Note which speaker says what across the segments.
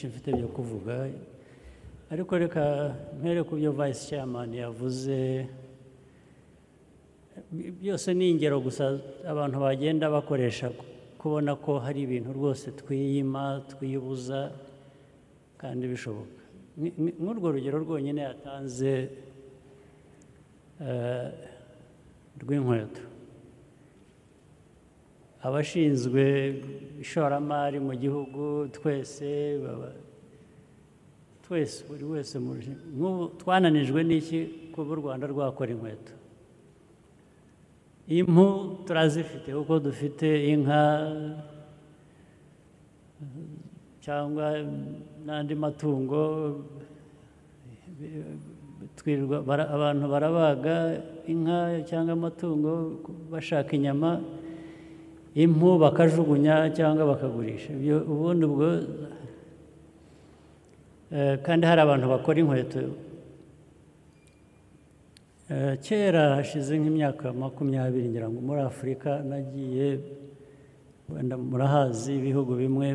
Speaker 1: mfite byo kuvuga. Ariko reka mpere ku byo vice chairman yavuze byose ni ingero gusa abantu bagenda bakoresha kubona ko hari ibintu rwose twiyima twibuza kandi bishoboka. Nk'urwo rugero rwonyine yatanze eh, rw'inkweto. Abashinzwe ishoramari mu gihugu twese twese buri wese twananijwe n'iki kuba u rwanda rwakora inkweto? Impu turazifite kuko dufite inka cyangwa n'andi matungo abantu barabaga inka cyangwa amatungo bashaka inyama impu bakajugunya cyangwa bakagurisha. Ubundi ubwo eh, kandi hari abantu bakora inkweto. Eh, kera hashize nk'imyaka makumyabiri ngira ngo muri afurika nagiye wenda murahazi ibihugu bimwe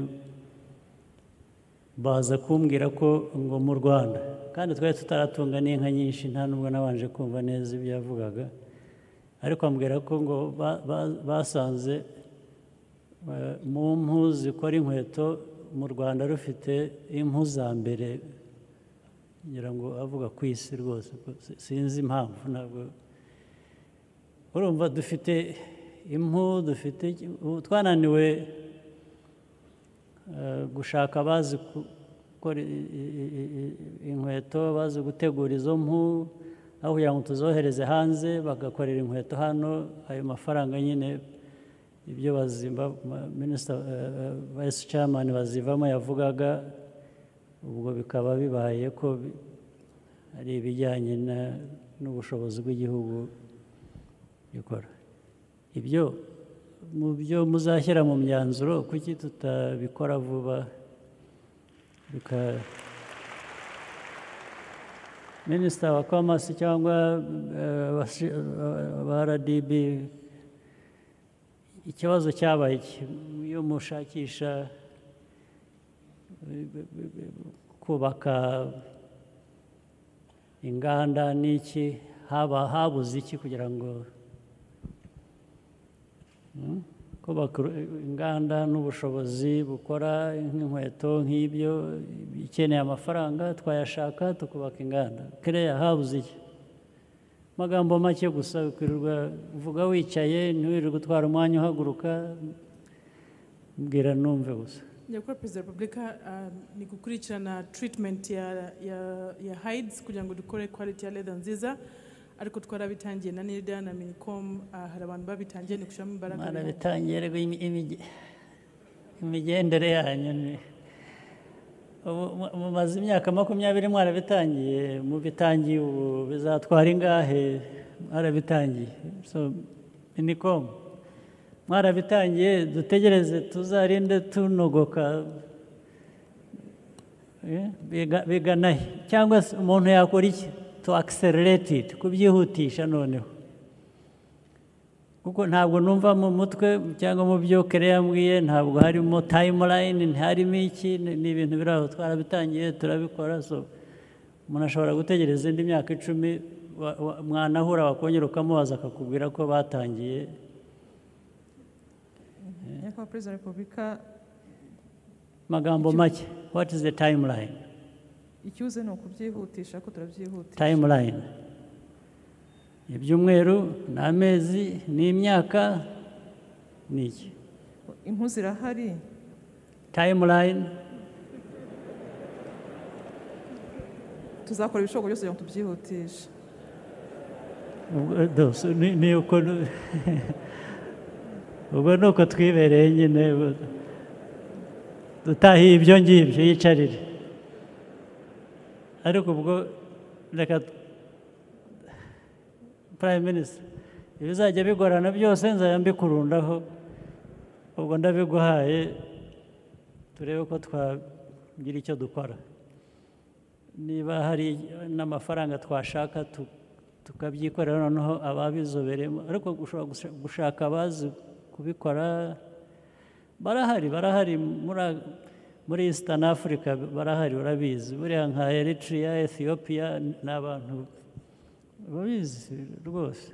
Speaker 1: baza kumbwira ko ngo mu rwanda. Kandi twari tutaratunga n'inka nyinshi nta nubwo nabanje kumva neza ibyo yavugaga ariko ambwira ko ngo ba- ba- basanze mu mpu zikora inkweto mu rwanda rufite impu za mbere. Ngira ngo avuga ku isi rwose sinzi impamvu ntabwo. Urumva dufite impu dufite twananiwe eh, gushaka abazi gukora inkweto bazi gutegura izo mpu aho kugira ngo tuzohereze hanze bagakorera inkweto hano ayo mafaranga nyine ibyo bazimba minisita vice chairman bazivamo yavugaga ubwo bikaba bibaye ko ari ibijyanye n'ubushobozi bw'igihugu gikora. Ibyo mu byo muzashyira mu myanzuro kuki tutabikora vuba minisita wa komasi cyangwa eh, abashi- aba rdb ikibazo cyabaye iyo mushakisha kubaka inganda n'iki? Haba habuze iki kugira ngo Hmm? kubaka inganda n'ubushobozi bukora nk'inkweto nk'ibyo ikeneye amafaranga twayashaka tukubaka inganda. Kereya habuze iki? Amagambo make gusa ukwirirwa uvuga wicaye ntiwirirwe utwara umwanya uhaguruka mbwira numve gusa
Speaker 2: nyakubahwa perezida wa repubulika ah, ni gukurikirana treatment ya ya ya hides kugira ngo dukore quality ya leather nziza ariko twarabitangiye na nida na minicom ah, hari abantu babitangiye ni gushyiramo imbaraga
Speaker 1: mwana
Speaker 2: bihari.
Speaker 1: bitangiye rero imi- imige- imigendere yanyu ni mumaze imyaka makumyabiri mwarabitangiye mubitangiye ubu bizatwara ingahe? Mwarabitangiye. Minicom mwarabitangiye dutegereze tuzarinde tunogoka. Eh, biga- bigana he? Cyangwa se umuntu yakora iki? Accelerate it kubyihutisha noneho. Kuko ntabwo numva mu mutwe cyangwa mu byo kere yambwiye ntabwo harimo timeline ntiharimo iki ni ibintu biri aho twarabitangiye turabikora so umuntu ashobora gutegereza indi myaka icumi wa- wa- mwanahura wakongera ukamubaza akakubwira ko batangiye.
Speaker 3: Nyakubahwa perezida wa repubulika.
Speaker 1: Magambo make. What is the timeline?
Speaker 3: Icyuze ni ukubyihutisha ko turabyihutisha.
Speaker 1: Timeline. Ibyumweru ni amezi ni imyaka ni iki
Speaker 3: impu zirahari.
Speaker 1: Timeline.
Speaker 3: Tuzakora ibishoboka byose kugira ngo tubyihutishe.
Speaker 1: Ubwo- dose, ni uko ubwo ni uko twibereye nyine dutahiye ibyo ngibyo yicarire. Ariko ubwo reka prime minister. Ibizajya bigorana byose nzajya mbikurundaho. Ubwo ndabiguhaye turebe ko twagira icyo dukora. Niba hari n'amafaranga twashaka tu- tukabyikorera noneho ababizobereyemo ariko gushobora gusha- gushaka abazi kubikora barahari barahari muri eastern africa barahari urabizi. Buriya nka eritrea ethiopia ni abantu babizi rwose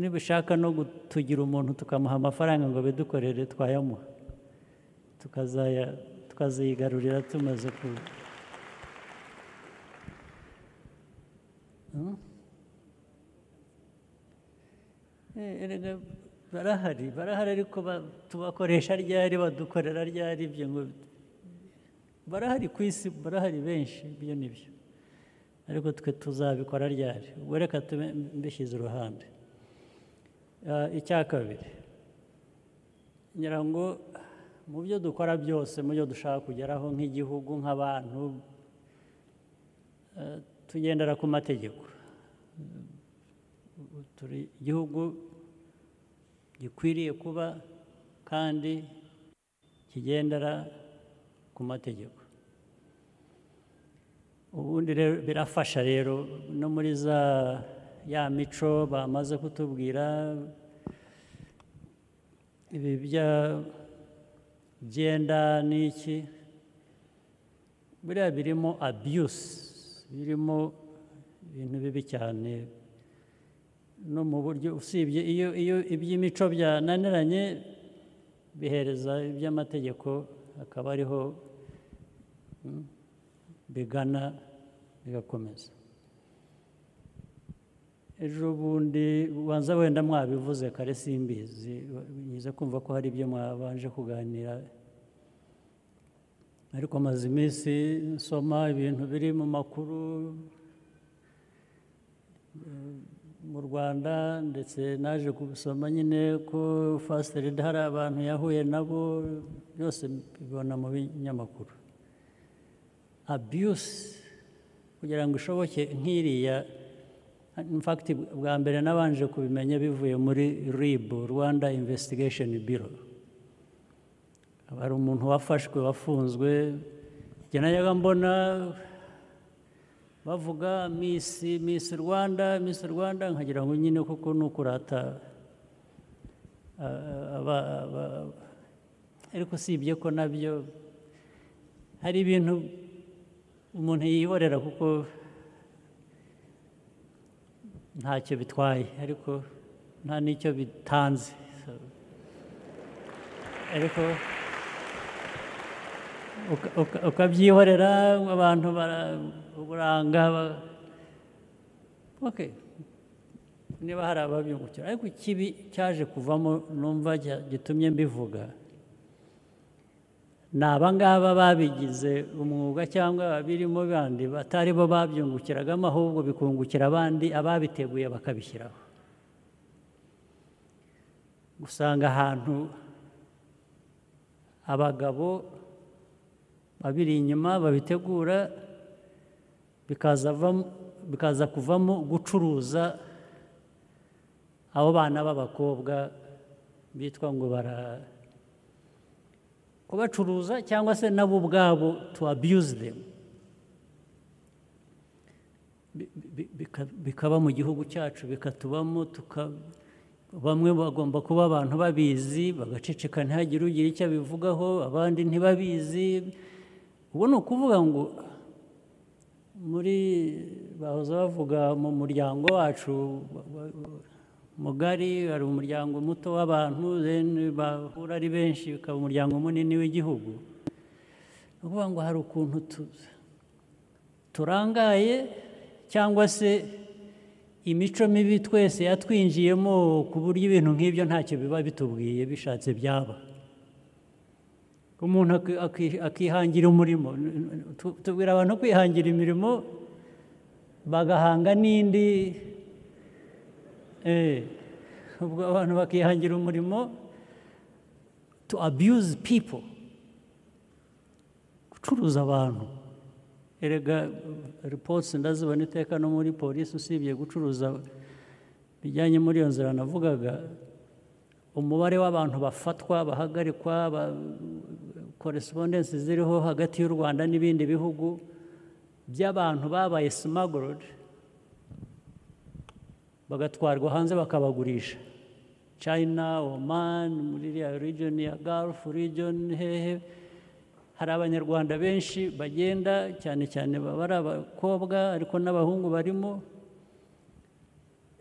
Speaker 1: nibishaka no tugira umuntu tukamuha amafaranga ngo bidukorere twayamuha tukazaya tukazigarurira tumaze ku erega barahari barahari ariko ba- tubakoresha ryari badukorera ryari ibyo ngo barahari ku isi barahari benshi ibyo ni byo ariko twe tuzabikora ryari? Ubwo reka mbishyize iruhande Ah, icya kabiri. Ngira ngo mu byo dukora byose mu byo dushaka kugeraho nk'igihugu nk'abantu eh, tugendera ku mategeko. Turi igihugu gikwiriye kuba kandi kigendera ku mategeko ubundi rero birafasha rero no muri za ya mico bamaze kutubwira ibi byenda n'iki buriya birimo abuse birimo ibintu bibi cyane no mu buryo usibye iyo iby'imico byananiranye bihereza iby'amategeko akaba ariho mm, bigana bigakomeza. Ejo bundi ubanza wenda mwabivuze kare simbizi. Nyiza kumva ko hari ibyo mwabanje kuganira. Ariko maze iminsi nsoma ibintu biri mu makuru mu rwanda ndetse naje kubisoma nyine ko fasiterida hari abantu yahuye nabo. Byose bibona mu binyamakuru abuse kugira ngo ishoboke nk'iriya in fact bwa mbere nabanje kubimenya bivuye muri rib rwanda investigation bureau. Hari umuntu wafashwe wafunzwe. Najyaga mbona bavuga misi misi rwanda misi rwanda nkagira ngo nyine kuko ni ukurata ariko usibye ko na byo. Hari ibintu umuntu yihorera kuko ntacyo bitwaye ariko nta n'icyo bitanze. Ariko uka- uka- ukabyihorera abantu bara- uburanga ba- okay. Niba hari ababyungukira ariko ikibi cyaje kuvamo numva gitumye mbivuga. Ni abangaba babigize umwuga cyangwa abirimo bandi batari bo babyungukiragamo ahubwo bikungukira abandi ababiteguye bakabishyiraho. Usanga ahantu abagabo babiri inyuma babitegura bikaza kuvamo gucuruza abo bana b'abakobwa bitwa ngo bara kubacuruza cyangwa se nabo ubwabo to abuse them. Bi- bi- bika- bikaba mu gihugu cyacu bikatubamo bamwe bagomba kuba abantu babizi bagaceceka ntihagire ugira icyo abivugaho abandi ntibabizi. Ubu ni ukuvuga ngo muri bahoze bavuga mu muryango wacu wa- wa- mugari hari umuryango muto w'abantu bahura ari benshi bikaba umuryango munini w'igihugu. Ni ukuvuga ngo hari ukuntu tu- turangaye cyangwa se imico mibi twese yatwinjiyemo ku buryo ibintu nk'ibyo ntacyo biba bitubwiye bishatse byaba. Umuntu aki- aki- akihangira umurimo. Tu- tubwira abantu kwihangira imirimo bagahanga n'indi ubwo abantu bakihangira umurimo to abuse people. Gucuruza abantu erega reports ndazibona iteka no muri polisi usibye gucuruza bijyanye muri iyo nzira navugaga umubare w'abantu bafatwa bahagarikwa ba- correspondence ziriho hagati y'u rwanda n'ibindi bihugu. By'abantu babaye smuggled bagatwarwa hanze bakabagurisha. China oman muri iriya region ya gulf region hehe. Hari abanyarwanda benshi bagenda cyane cyane baba ari abakobwa ariko n'abahungu barimo.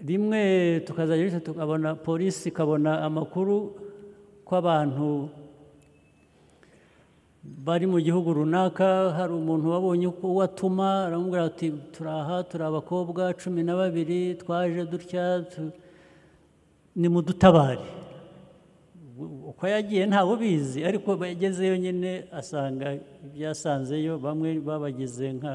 Speaker 1: Rimwe tukazajya tukabona polisi ikabona amakuru ko abantu bari mu gihugu runaka hari umuntu wabonye uko uwo atuma aramubwira ati turi aha turi abakobwa cumi na babiri twaje dutya tu- nimudutabare uko yagiye ntawe ubizi ariko yagezeyo nyine asanga ibyo yasanzeyo bamwe babagize nka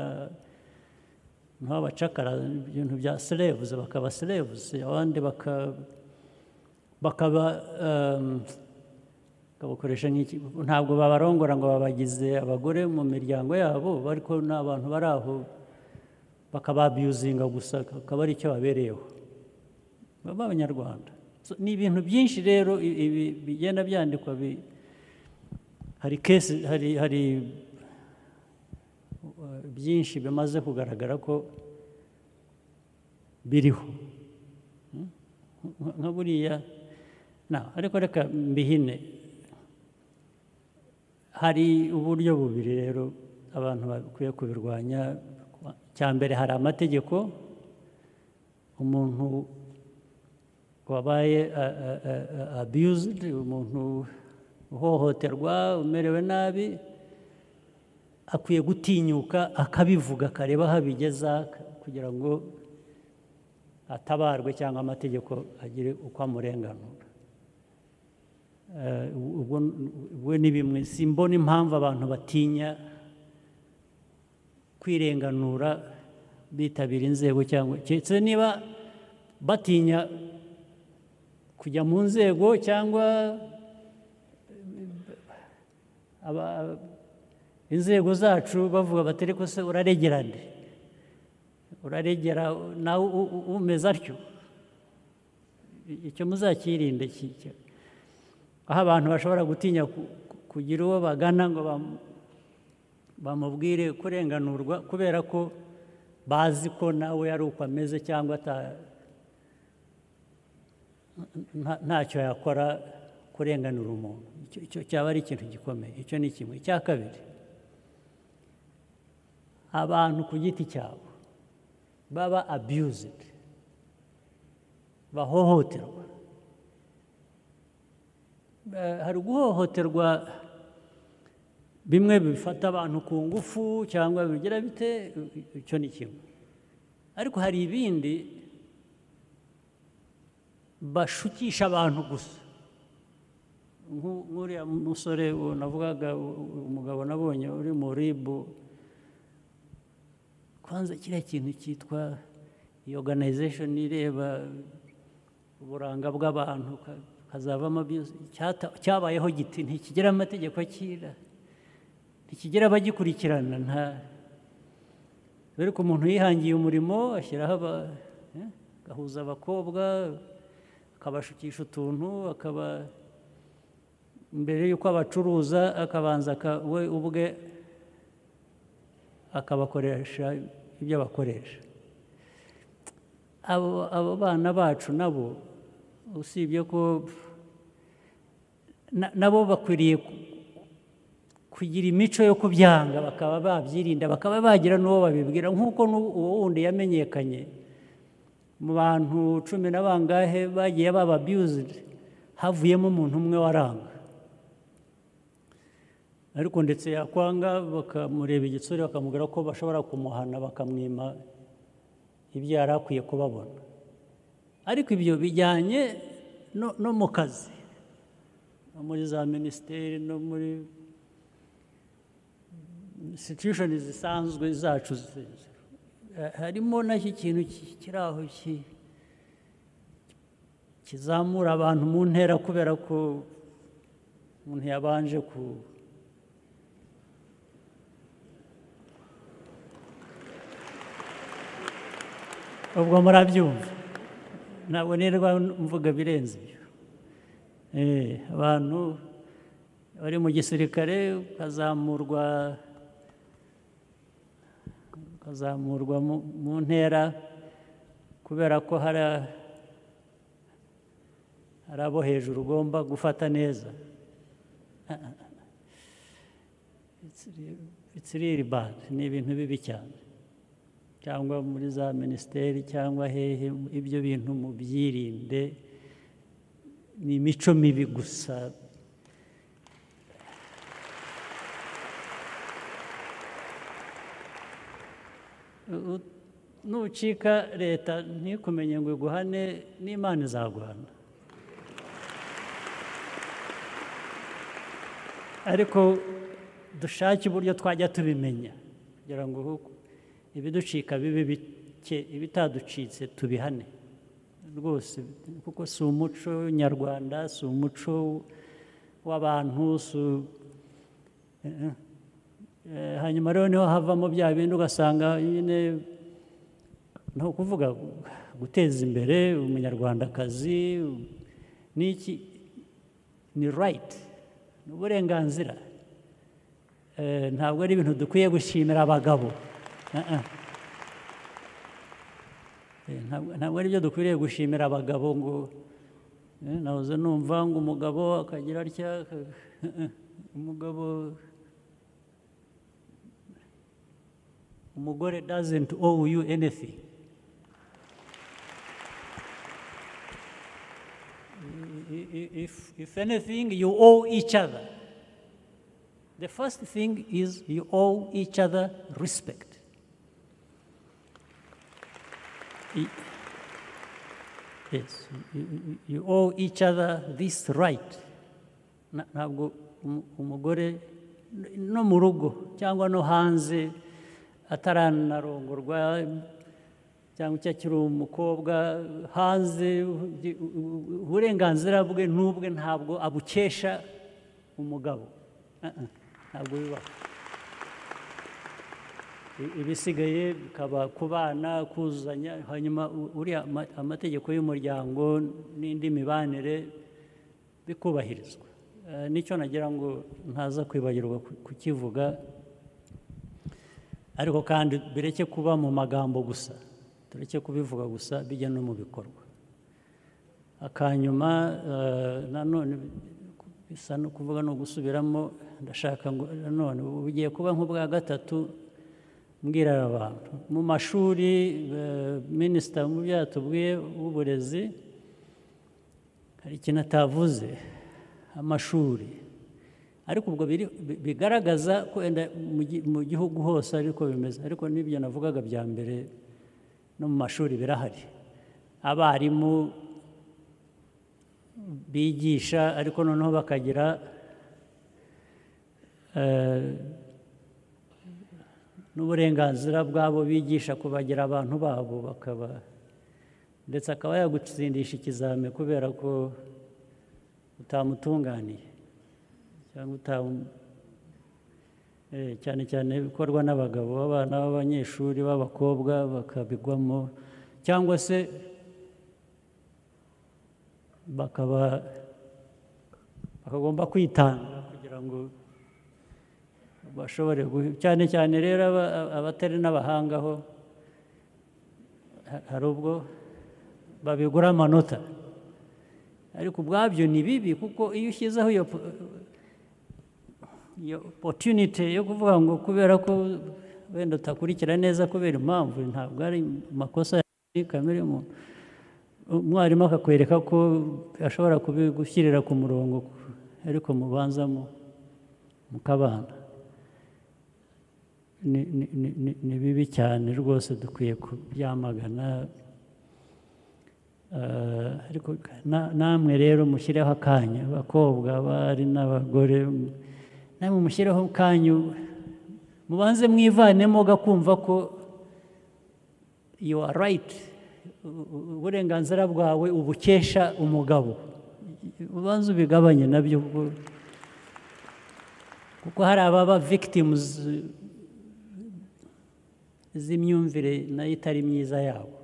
Speaker 1: nk'abacakara ibintu bya serebuzi bakaba serebuzi abandi baka- bakaba bakabakoresha nk'iki ntabwo babarongora ngo babagize abagore mu miryango yabo ariko ni abantu bari aho bakababiyuzinga gusa akaba ari icyo babereyeho. Baba abanyarwanda. Ni ibintu byinshi rero bigenda byandikwa hari kesi hari byinshi bimaze kugaragara ko biriho. Hmm? Nka- buriya ariko reka mbihine. Hari uburyo bubiri rero abantu bakwiye kubirwanya. Cya mbere hari amategeko. Umuntu wabaye abused umuntu uhohoterwa umerewe nabi akwiye gutinyuka akabivuga akareba aho abigeza kugira ngo atabarwe cyangwa amategeko agire uko amurenganura Eh, ubwo ni bimwe simbona impamvu abantu batinya kwirenganura bitabira inzego cyangwa keretse niba batinya kujya mu nzego cyangwa inzego zacu bavuga bati ariko se uraregera nde uraregera nawe umeze atyo? Icyo muzakirinde ki- ki- aho abantu bashobora gutinya ku- ku- kugira uwo bagana ngo bam- bamubwire kurenganurwa kubera ko bazi ko nawe ari uko ameze cyangwa ntacyo yakora kurenganura umuntu. Icyo- cyaba ari ikintu gikomeye. Icyo ni kimwe. Icya kabiri abantu ku giti cyabo baba abused bahohoterwa. Hari guhohoterwa bimwe bifata abantu ku ngufu cyangwa bigira bite? Icyo ni kimwe. Ariko hari ibindi bashukisha abantu gusa. Nku- nk'uriya musore navugaga umugabo nabonye uri mu ribu kwanza kiriya kintu cyitwa iyi organization ireba uburanga bw'abantu cyata- cyabayeho giti? Ntikigira amategeko akira. Ntikigira abagikurikirana nta dore ko umuntu yihangiye umurimo ashyiraho eh, agahuza abakobwa akabashukisha utuntu akaba mbere y'uko abacuruza akabanza aka- we ubwe akabakoresha ibyo bakoresha abo bana bacu nabo usibye ko na- nabo bakwiriye ku- kugira imico yo kubyanga bakaba babyirinda bakaba bagira n'uwo babibwira. Nk'uko uwo wundi yamenyekanye mu bantu cumi na bangahe bagiye baba abused havuyemo umuntu umwe waranga. Ariko ndetse yakwanga bakamureba igitsure bakamubwira ko bashobora kumuhana bakamwima ibyo yari akwiye kubabona. Ariko ibyo bijyanye no, mu kazi no muri za minisiteri no muri institution zisanzwe zacu harimo na cyo ikintu ki- kiri aho ki- kizamura abantu mu ntera kubera ko umuntu yabanje ku ubwo murabyumva. Ntabwo nirwa mvuga birenze ibyo. Eh, abantu bari mu gisirikare ukazamurwa ukazamurwa mu- ntera kubera ko hari abo hejuru ugomba gufata neza. It's really ni ibintu bibi cyane. Cyangwa muri za minisiteri cyangwa hehe ibyo bintu mubyirinde ni imico mibi gusa. Nucika leta ntikumenye ngo iguhane n'imana izaguhana ariko dushake uburyo twajya tubimenya kugira ngo ibiducika bibe bike ibitaducitse tubihane. Rwose kuko si umuco nyarwanda si umuco w'abantu eh, eh, hanyuma rero ni ho havamo bya bindi ugasanga nyine ni ukuvuga guteza imbere umunyarwandakazi n'iki ni rayiti ni uburenganzira. Eh, ntabwo ari ibintu dukwiye gushimira abagabo. Ntabwo- ntabwo ari byo dukwiriye gushimira abagabo ngo eh, nahoze numva ngo umugabo akagira atya eh, eh, umugabo umugore doesn't owe you anything. I- i- if, if anything you owe each other. The first thing is you owe each other respect. Yes you, owe each other this right. Ntabwo umu- umugore no mu rugo cyangwa no hanze ataranarongorwa cyangwa icyo akiri umukobwa hanze uburenganzira bwe n'ubwe ntabwo abukesha umugabo. Ah, ntabwo bibaho ibisigaye bikaba ku bana kuzuzanya hanyuma uriya ama- amategeko y'umuryango n'indi mibanire bikubahirizwa. Eh, ni cyo nagira ngo ntaza kwibagirwa ku- kukivuga ariko kandi bireke kuba mu magambo gusa tureke kubivuga gusa bijya no mu bikorwa. Akanyuma eh, nanone bisa no kuvuga no gusubiramo ndashaka ngo nanone ubu bugiye kuba nk'ubwa gatatu mbwira abantu mu mashuri eh, minisita mu byo yatubwiye w'uburezi hari ikintu atavuze amashuri. Ariko ubwo bigaragaza ko wenda mu gihugu hose ariko bimeze ariko n'ibyo navugaga bya mbere no mu mashuri birahari. Abarimu bigisha ariko noneho bakagira eh, n'uburenganzira bwabo bigisha kubagira abantu babo bakaba ndetse akaba yagutsindisha ikizami kubera ko utamutunganiye cyangwa Eh, cyane cyane bikorwa n'abagabo abana b'abanyeshuri b'abakobwa bakabigwamo cyangwa se bakaba bakagomba kwitanga kugira ngo bashobore cyane cyane rero aba- abatari n'abahanga ho ha- hari ubwo babigura amanota. Ariko ubwabyo ni bibi kuko iyo ushyizeho iyo po- iyo opportunity yo kuvuga ngo kubera ko wenda utakurikira neza kubera impamvu ntabwo ari amakosa kamere y'umuntu umwarimu akakwereka ko ashobora kubigushyirira ku murongo ariko mubanzamo mukabana ni, bibi cyane rwose dukwiye kubyamagana. Eh, ariko na- namwe rero mushyireho akanya abakobwa abari n'abagore namwe mushyireho kanyu mubanze mwivanemo gakumva ko U- u- uburenganzira bwawe ubukesha umugabo. Ubanze ubigabanye na byo kuko hari ababa victims z'imyumvire na yo itari myiza yabo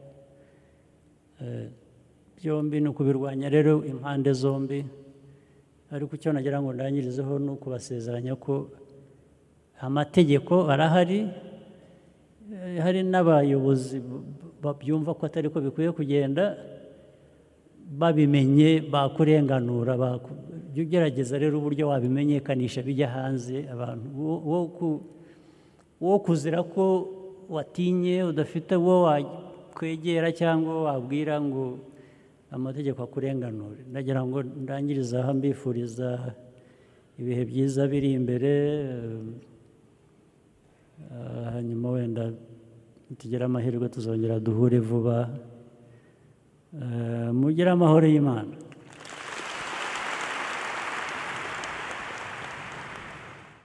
Speaker 1: Eh, byombi ni ukubirwanya rero impande zombi ariko icyo nagira ngo ndangirizeho ni ukubasezeranya ko amategeko arahari eh, hari n'abayobozi babyumva ko atari ko bikwiye kugenda babimenye bakurenganura baku- jya ugerageza rero uburyo wabimenyekanisha bijya hanze abantu wo kuzira ko watinye udafite uwo wakwegera cyangwa wabwira ngo amategeko akurenganure. Ndagira ngo ndangirize aha mbifuriza ibihe byiza biri imbere eh, hanyuma wenda nitugire amahirwe tuzongera duhure vuba Eh, mugire amahoro y'imana.